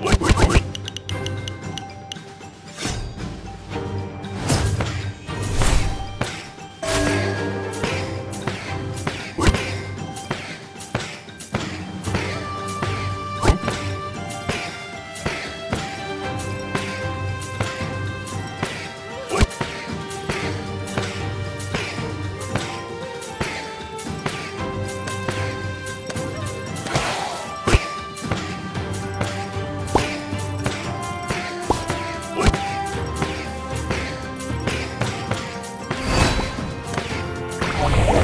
What? Thank.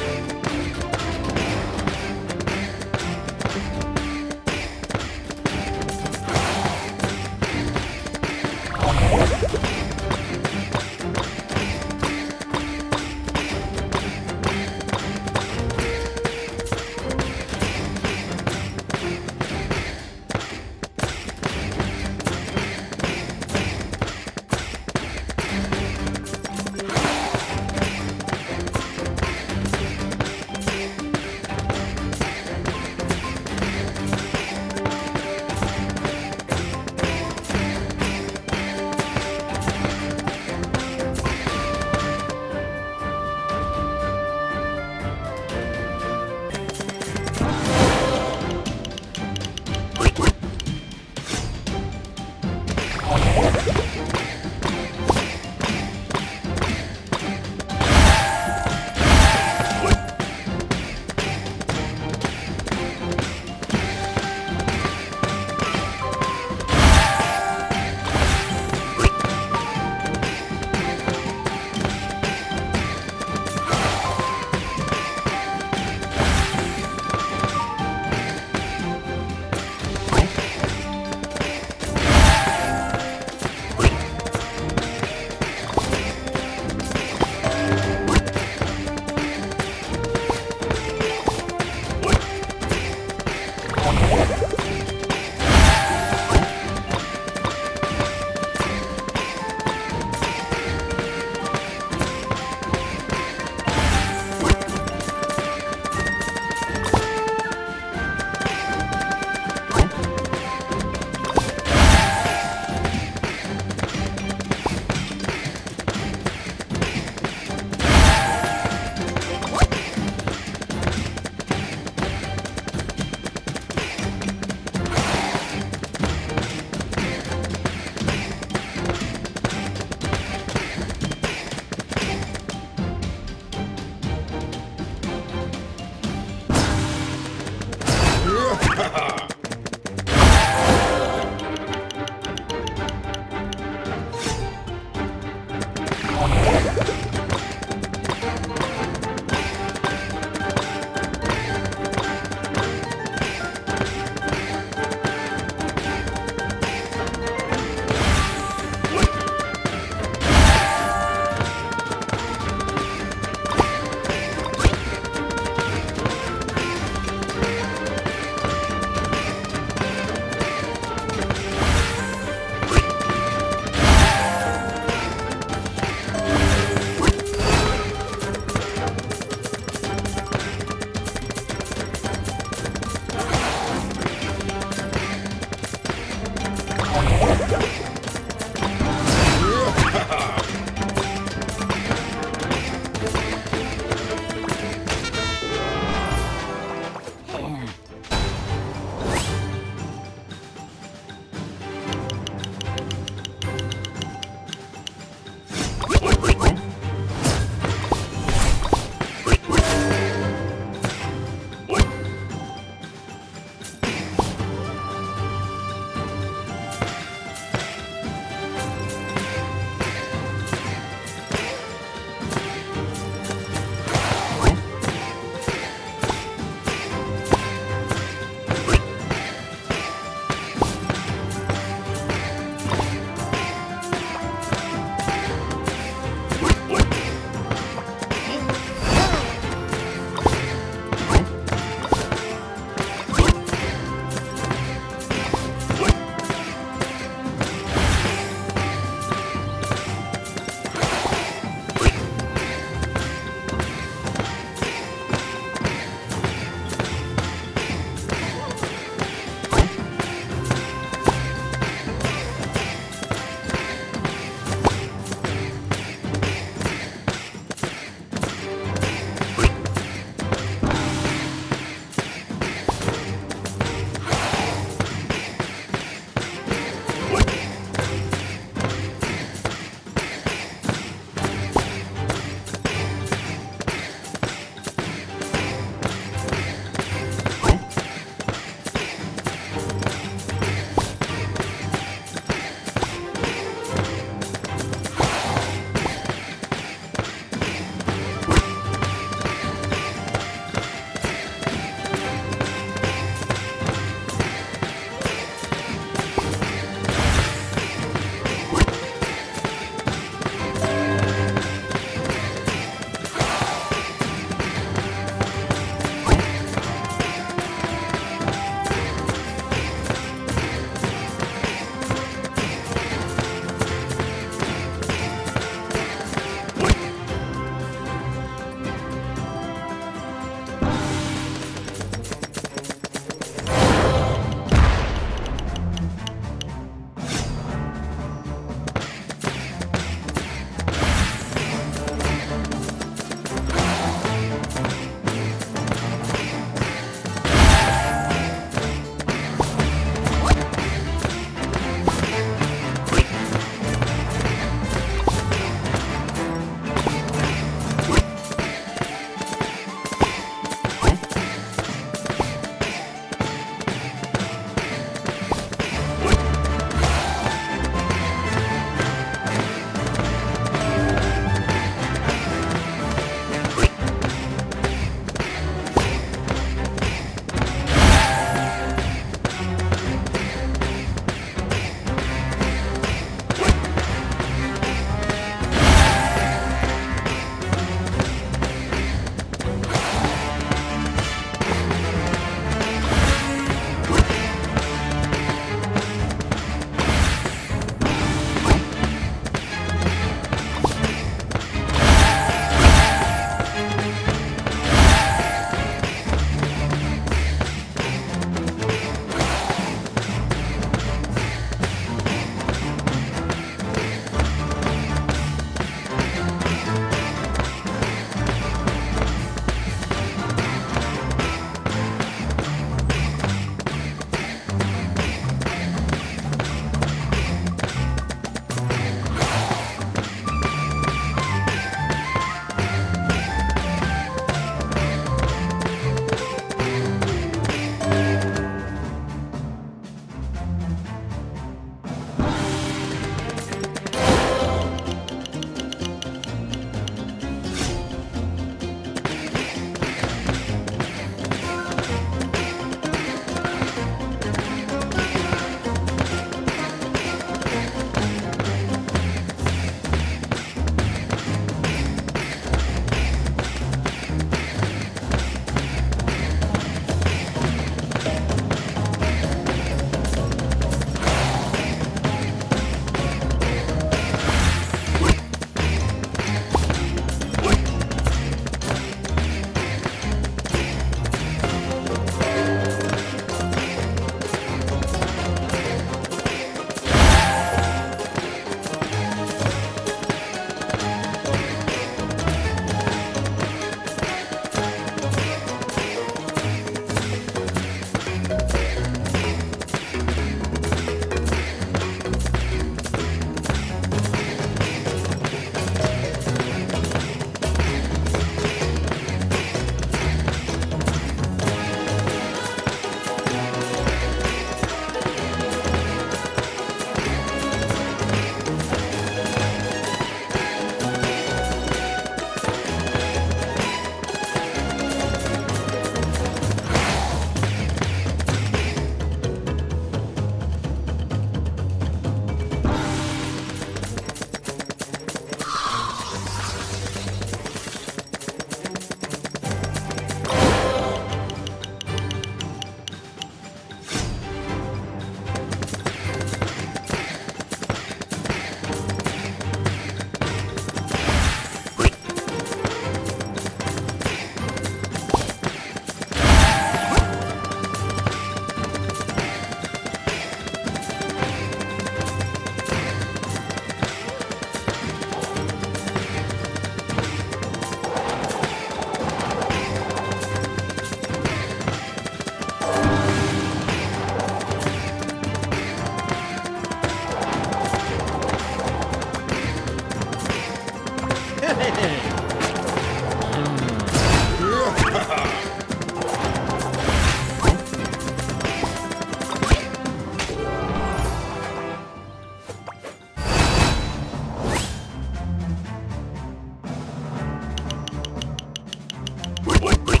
Wait, wait, wait.